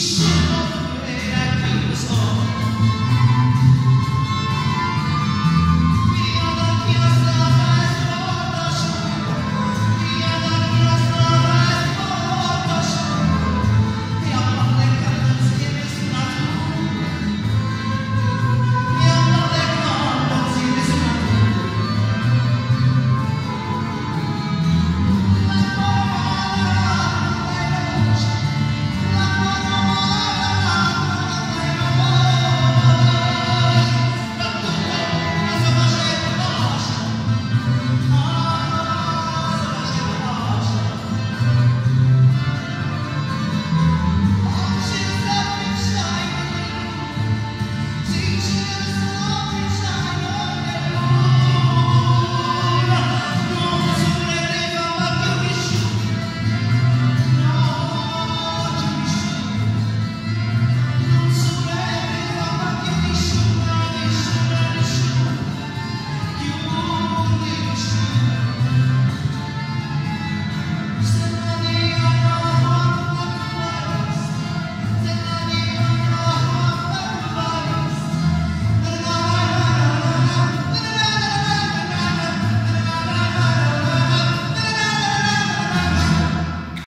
peace.